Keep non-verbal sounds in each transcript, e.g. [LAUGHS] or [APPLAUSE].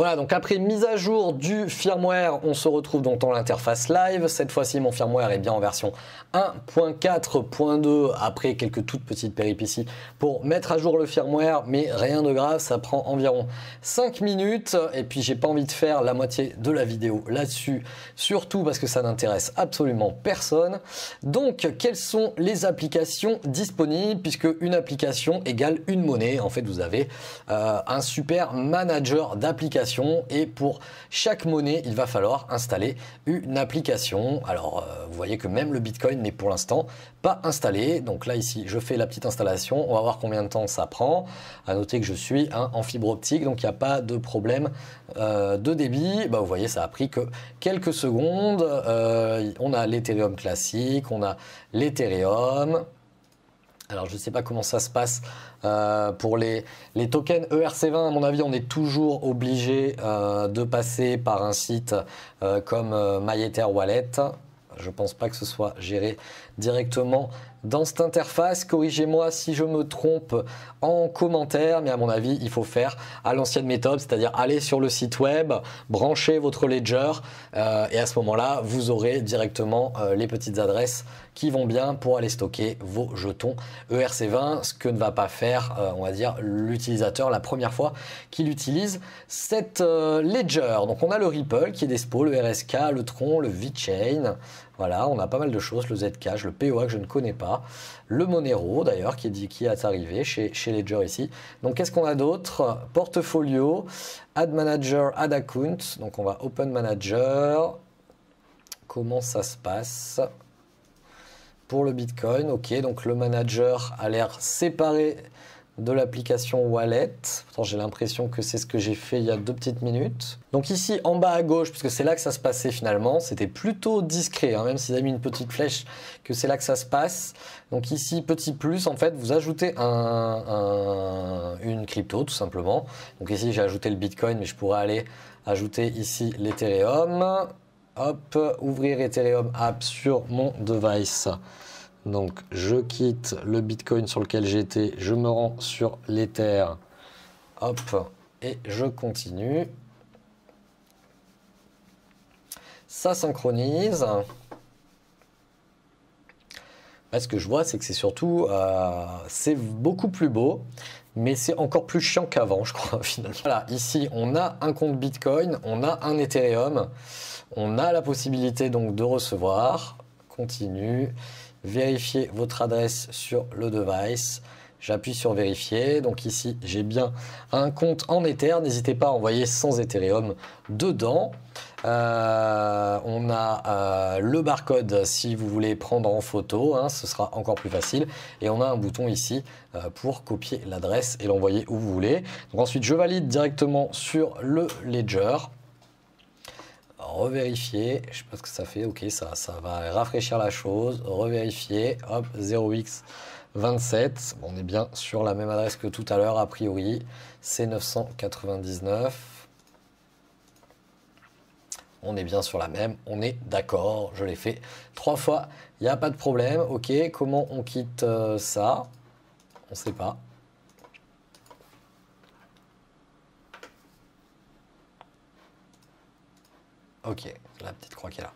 Voilà, donc après mise à jour du firmware, on se retrouve donc dans l'interface live. Cette fois-ci, mon firmware est bien en version 1.4.2 après quelques toutes petites péripéties pour mettre à jour le firmware, mais rien de grave, ça prend environ 5 minutes et puis j'ai pas envie de faire la moitié de la vidéo là-dessus, surtout parce que ça n'intéresse absolument personne. Donc, quelles sont les applications disponibles puisque une application égale une monnaie? En fait, vous avez euh, un super manager d'applications et pour chaque monnaie, il va falloir installer une application. Alors, euh, vous voyez que même le Bitcoin n'est pour l'instant pas installé. Donc là, ici, je fais la petite installation. On va voir combien de temps ça prend. À noter que je suis en fibre optique, donc il n'y a pas de problème euh, de débit. Bah, vous voyez, ça a pris que quelques secondes. Euh, on a l'Ethereum classique, on a l'Ethereum. Alors je ne sais pas comment ça se passe euh, pour les, tokens ERC20. À mon avis, on est toujours obligé euh, de passer par un site euh, comme MyEther Wallet. Je ne pense pas que ce soit géré directement dans cette interface. Corrigez-moi si je me trompe en commentaire, mais à mon avis, il faut faire à l'ancienne méthode, c'est-à-dire aller sur le site web, brancher votre ledger, et à ce moment-là, vous aurez directement les petites adresses qui vont bien pour aller stocker vos jetons ERC20, ce que ne va pas faire, euh, on va dire, l'utilisateur la première fois qu'il utilise cette euh, ledger. Donc on a le Ripple qui est dispo, le RSK, le Tron, le VeChain. Voilà, on a pas mal de choses, le Zcash, le POA que je ne connais pas, le Monero d'ailleurs qui est, dit, qui est arrivé chez, chez Ledger ici. Donc qu'est-ce qu'on a d'autre? Portfolio, Add Manager, Add Account. Donc on va Open Manager. Comment ça se passe? Pour le Bitcoin. Ok, donc le manager a l'air séparé de l'application Wallet. J'ai l'impression que c'est ce que j'ai fait il y a deux petites minutes. Donc ici, en bas à gauche, puisque c'est là que ça se passait finalement, c'était plutôt discret, hein, même s'ils a mis une petite flèche, que c'est là que ça se passe. Donc ici, petit plus, en fait, vous ajoutez une crypto, tout simplement. Donc ici, j'ai ajouté le Bitcoin, mais je pourrais aller ajouter ici l'Ethereum. Hop, ouvrir Ethereum App sur mon device. Donc je quitte le Bitcoin sur lequel j'étais, je me rends sur l'Ether. Hop, et je continue. Ça synchronise. ce que je vois, c'est que c'est surtout, euh, c'est beaucoup plus beau, mais c'est encore plus chiant qu'avant, je crois, [LAUGHS] finalement. Voilà, ici, on a un compte Bitcoin, on a un Ethereum. On a la possibilité donc de recevoir. Continue. Vérifiez votre adresse sur le device. J'appuie sur vérifier. Donc ici, j'ai bien un compte en Ether. N'hésitez pas à envoyer sans Ethereum dedans. Euh, on a euh, le barcode si vous voulez prendre en photo, hein, ce sera encore plus facile. Et on a un bouton ici euh, pour copier l'adresse et l'envoyer où vous voulez. Donc ensuite, je valide directement sur le Ledger revérifier, je sais pas ce que ça fait, ok, ça, ça va rafraîchir la chose, revérifier, hop, 0x27, on est bien sur la même adresse que tout à l'heure, a priori, c'est 999. On est bien sur la même, on est d'accord, je l'ai fait trois fois, il n'y a pas de problème, ok, comment on quitte euh, ça? On ne sait pas. Ok, la petite croix qui est là.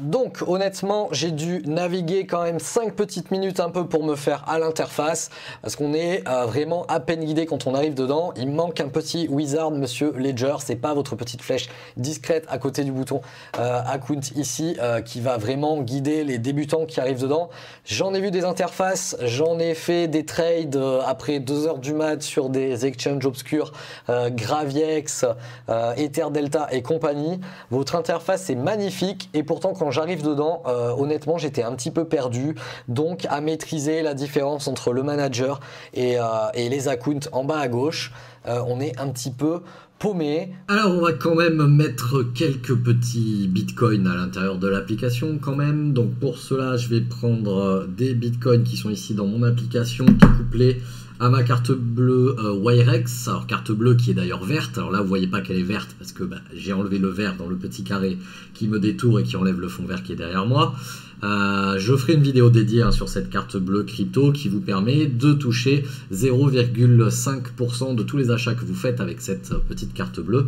Donc honnêtement, j'ai dû naviguer quand même 5 petites minutes un peu pour me faire à l'interface parce qu'on est euh, vraiment à peine guidé quand on arrive dedans. Il manque un petit wizard, monsieur Ledger. C'est pas votre petite flèche discrète à côté du bouton euh, account ici euh, qui va vraiment guider les débutants qui arrivent dedans. J'en ai vu des interfaces, j'en ai fait des trades après 2 heures du mat sur des exchanges obscurs, Graviex, Ether Delta et compagnie. Votre interface est magnifique et pourtant quand j'arrive dedans, euh, honnêtement, j'étais un petit peu perdu. Donc, à maîtriser la différence entre le manager et, euh, les accounts en bas à gauche, euh, on est un petit peu paumé. Alors on va quand même mettre quelques petits bitcoins à l'intérieur de l'application quand même. Donc pour cela je vais prendre des bitcoins qui sont ici dans mon application qui est couplée à ma carte bleue euh, Wirex, alors carte bleue qui est d'ailleurs verte, alors là vous voyez pas qu'elle est verte parce que bah, j'ai enlevé le vert dans le petit carré qui me détourne et qui enlève le fond vert qui est derrière moi. Je ferai une vidéo dédiée hein, sur cette carte bleue crypto qui vous permet de toucher 0,5% de tous les achats que vous faites avec cette petite carte bleue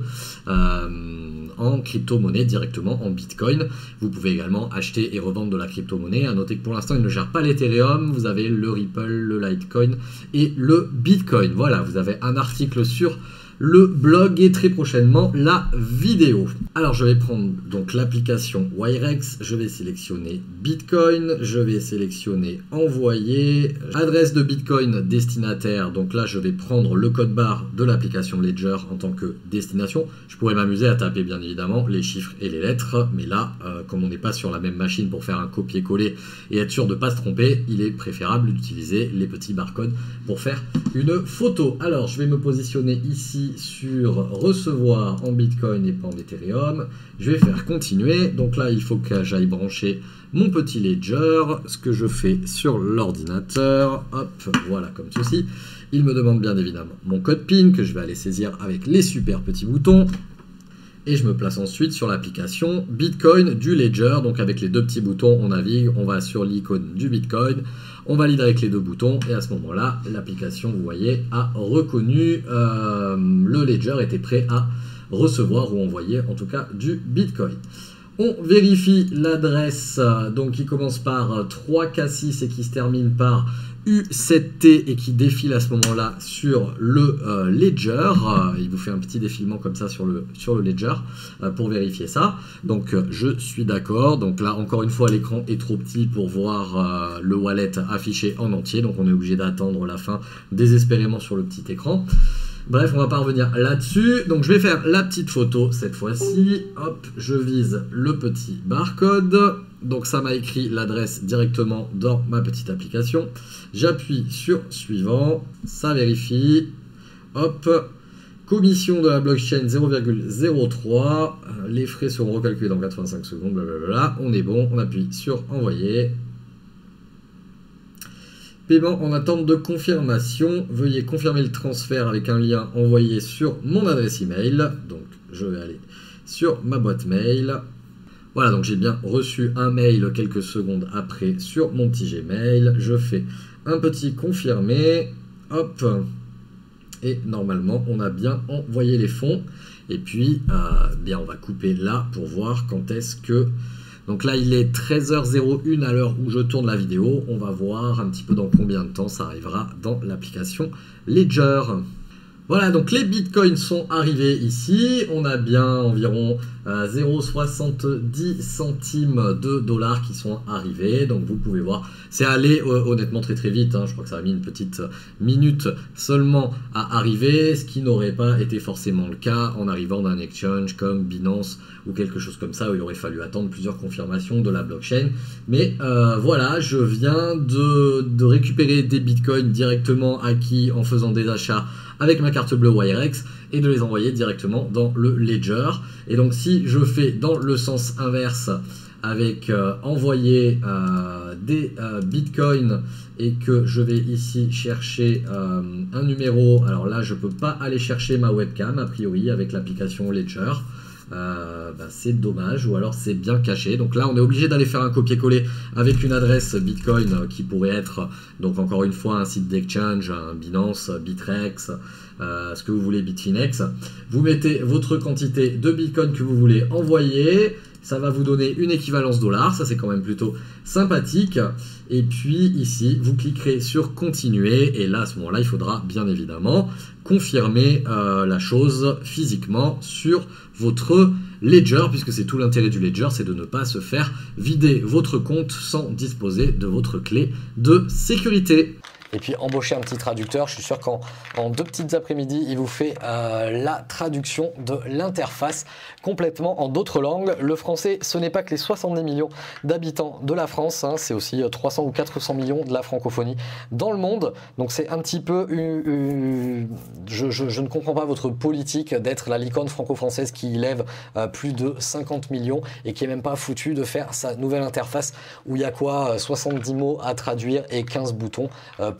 en crypto-monnaie directement en Bitcoin. Vous pouvez également acheter et revendre de la crypto-monnaie. À noter que pour l'instant, il ne gère pas l'Ethereum. Vous avez le Ripple, le Litecoin et le Bitcoin. Voilà, vous avez un article sur le blog et très prochainement la vidéo. Alors je vais prendre donc l'application Wirex, je vais sélectionner Bitcoin, je vais sélectionner envoyer, adresse de Bitcoin destinataire, donc là je vais prendre le code barre de l'application Ledger en tant que destination. Je pourrais m'amuser à taper bien évidemment les chiffres et les lettres, mais là euh, comme on n'est pas sur la même machine pour faire un copier-coller et être sûr de ne pas se tromper, il est préférable d'utiliser les petits barcodes pour faire une photo. Alors je vais me positionner ici sur recevoir en Bitcoin et pas en Ethereum. Je vais faire continuer. Donc là, il faut que j'aille brancher mon petit ledger, ce que je fais sur l'ordinateur. Hop, voilà comme ceci. Il me demande bien évidemment mon code PIN que je vais aller saisir avec les super petits boutons. Et je me place ensuite sur l'application Bitcoin du Ledger. Donc avec les deux petits boutons, on navigue, on va sur l'icône du Bitcoin. On valide avec les deux boutons et à ce moment-là, l'application, vous voyez, a reconnu euh, le Ledger était prêt à recevoir ou envoyer en tout cas du Bitcoin. On vérifie l'adresse donc qui commence par 3K6 et qui se termine par U7T et qui défile à ce moment-là sur le euh, ledger. Euh, il vous fait un petit défilement comme ça sur le, sur le ledger euh, pour vérifier ça. Donc je suis d'accord. Donc là encore une fois l'écran est trop petit pour voir le wallet affiché en entier. Donc on est obligé d'attendre la fin désespérément sur le petit écran. Bref, on va pas revenir là-dessus. Donc je vais faire la petite photo cette fois-ci. Hop, je vise le petit barcode. Donc ça m'a écrit l'adresse directement dans ma petite application. J'appuie sur suivant, ça vérifie. Hop, commission de la blockchain 0,03. Les frais seront recalculés dans 85 secondes, blablabla. On est bon, on appuie sur envoyer. Paiement en attente de confirmation. Veuillez confirmer le transfert avec un lien envoyé sur mon adresse email. Donc je vais aller sur ma boîte mail. Voilà, donc j'ai bien reçu un mail quelques secondes après sur mon petit Gmail. Je fais un petit confirmé. Hop. Et normalement, on a bien envoyé les fonds. Et puis, euh, bien, on va couper là pour voir quand est-ce que... Donc là, il est 13h01 à l'heure où je tourne la vidéo. On va voir un petit peu dans combien de temps ça arrivera dans l'application Ledger. Voilà, donc les bitcoins sont arrivés ici. On a bien environ 0,70 euh, centimes de dollars qui sont arrivés. Donc vous pouvez voir, c'est allé euh, honnêtement très très vite. Hein. Je crois que ça a mis une petite minute seulement à arriver, ce qui n'aurait pas été forcément le cas en arrivant d'un exchange comme Binance ou quelque chose comme ça où il aurait fallu attendre plusieurs confirmations de la blockchain. Mais euh, voilà, je viens de, de récupérer des bitcoins directement acquis en faisant des achats avec ma carte bleue Wirex et de les envoyer directement dans le ledger. Et donc si je fais dans le sens inverse avec euh, envoyer euh, des euh, bitcoins et que je vais ici chercher un numéro, alors là je peux pas aller chercher ma webcam a priori avec l'application Ledger. Euh, bah, c'est dommage, ou alors c'est bien caché. Donc là, on est obligé d'aller faire un copier-coller avec une adresse Bitcoin euh, qui pourrait être, donc encore une fois, un site d'exchange, un Binance, Bitrex, euh, ce que vous voulez, Bitfinex. Vous mettez votre quantité de Bitcoin que vous voulez envoyer. Ça va vous donner une équivalence dollar, ça c'est quand même plutôt sympathique. Et puis ici, vous cliquerez sur continuer et là à ce moment-là, il faudra bien évidemment confirmer euh, la chose physiquement sur votre ledger, puisque c'est tout l'intérêt du ledger, c'est de ne pas se faire vider votre compte sans disposer de votre clé de sécurité et puis embaucher un petit traducteur. Je suis sûr qu'en deux petites après-midi, il vous fait euh, la traduction de l'interface complètement en d'autres langues. Le français, ce n'est pas que les 70 millions d'habitants de la France, hein, c'est aussi 300 euh, ou 400 millions de la francophonie dans le monde. Donc c'est un petit peu... je, ne comprends pas votre politique d'être la licorne franco-française qui lève euh, plus de 50 millions et qui est même pas foutu de faire sa nouvelle interface où il y a quoi 70 mots à traduire et 15 boutons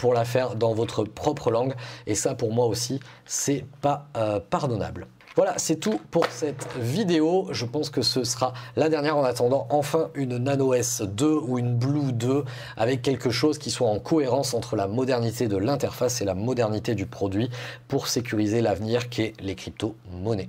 pour la faire dans votre propre langue. Et ça, pour moi aussi, c'est pas euh, pardonnable. Voilà, c'est tout pour cette vidéo. Je pense que ce sera la dernière en attendant enfin une Nano S2 ou une Blue 2 avec quelque chose qui soit en cohérence entre la modernité de l'interface et la modernité du produit pour sécuriser l'avenir qu'est les crypto-monnaies.